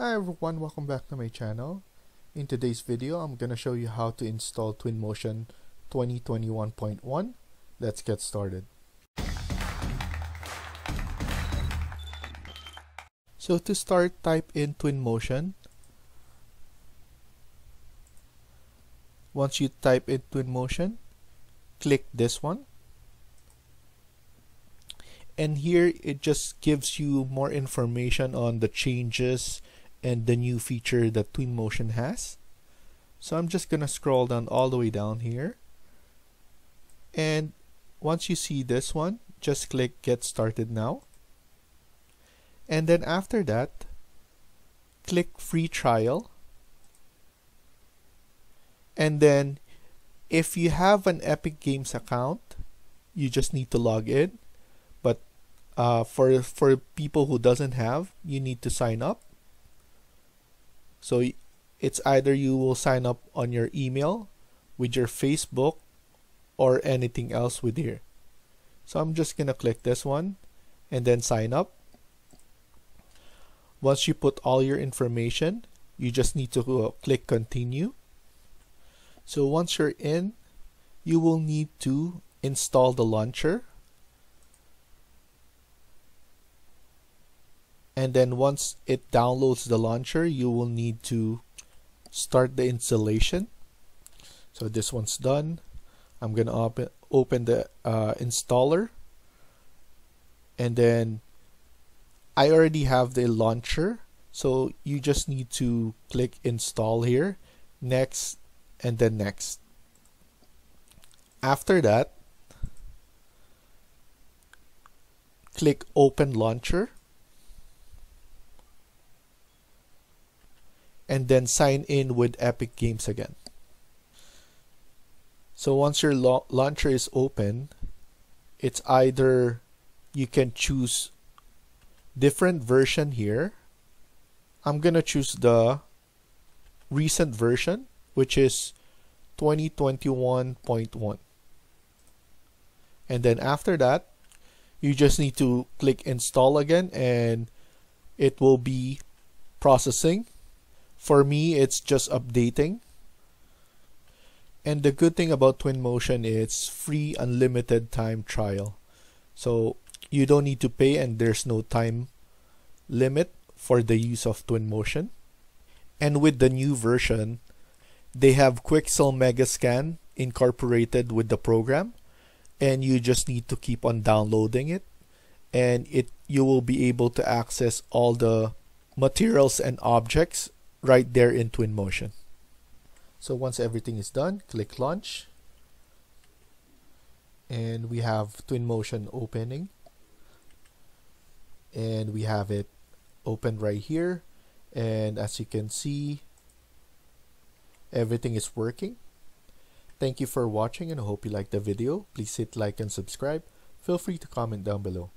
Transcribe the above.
Hi everyone, welcome back to my channel. In today's video, I'm going to show you how to install Twinmotion 2021.1. Let's get started. So to start, type in Twinmotion. Once you type in Twinmotion, click this one. And here it just gives you more information on the changes and the new feature that Twinmotion has. So I'm just gonna scroll down all the way down here. And once you see this one just click get started now. And then after that click free trial. And then if you have an Epic Games account you just need to log in. But uh, for for people who doesn't have you need to sign up so it's either you will sign up on your email, with your Facebook, or anything else with here. So I'm just gonna click this one and then sign up. Once you put all your information, you just need to uh, click continue. So once you're in, you will need to install the launcher and then once it downloads the launcher you will need to start the installation. So this one's done. I'm gonna open open the uh, installer. And then I already have the launcher so you just need to click install here next and then next. After that click open launcher and then sign in with Epic Games again. So once your launcher is open, it's either you can choose different version here. I'm gonna choose the recent version, which is 2021.1. And then after that, you just need to click install again and it will be processing for me, it's just updating. And the good thing about Twinmotion is free unlimited time trial. So you don't need to pay and there's no time limit for the use of Twinmotion. And with the new version, they have Quixel Megascan incorporated with the program and you just need to keep on downloading it and it you will be able to access all the materials and objects right there in Twinmotion. So once everything is done, click launch. And we have Twinmotion opening. And we have it open right here. And as you can see, everything is working. Thank you for watching and I hope you liked the video. Please hit like and subscribe. Feel free to comment down below.